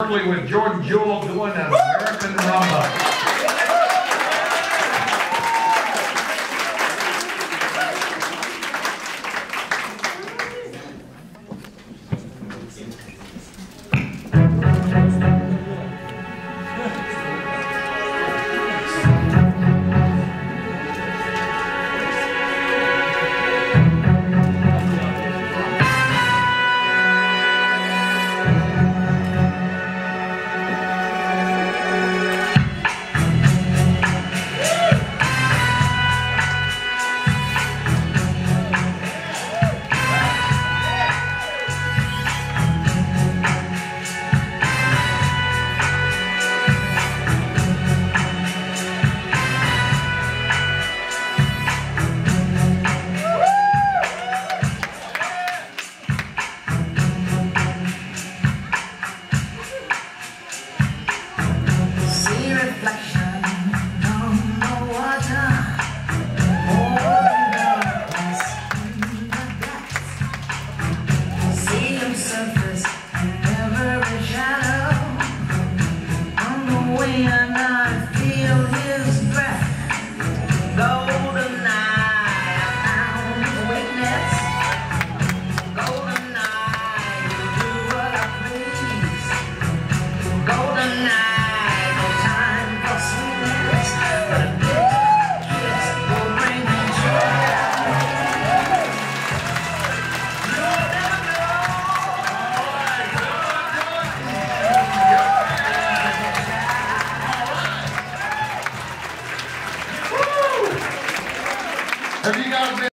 with Jordan Jewell doing an American rumba. Have you guys been?